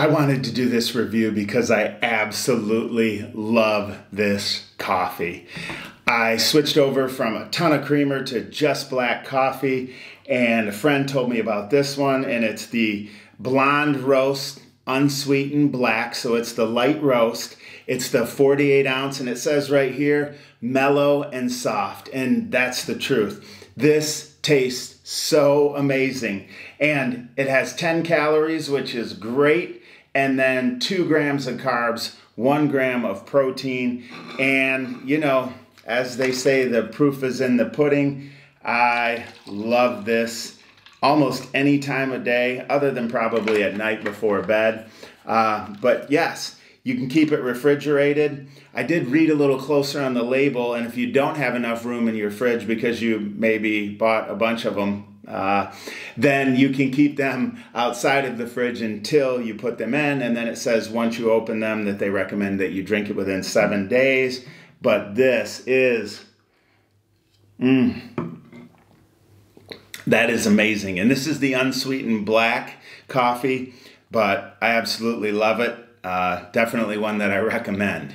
I wanted to do this review because I absolutely love this coffee. I switched over from a ton of creamer to just black coffee, and a friend told me about this one, and it's the blonde roast unsweetened black, so it's the light roast. It's the 48 ounce, and it says right here, mellow and soft, and that's the truth. This tastes so amazing, and it has 10 calories, which is great and then two grams of carbs, one gram of protein. And, you know, as they say, the proof is in the pudding. I love this almost any time of day, other than probably at night before bed. Uh, but yes, you can keep it refrigerated. I did read a little closer on the label, and if you don't have enough room in your fridge because you maybe bought a bunch of them, uh, then you can keep them outside of the fridge until you put them in. And then it says once you open them that they recommend that you drink it within seven days. But this is, mm, that is amazing. And this is the unsweetened black coffee, but I absolutely love it. Uh, definitely one that I recommend.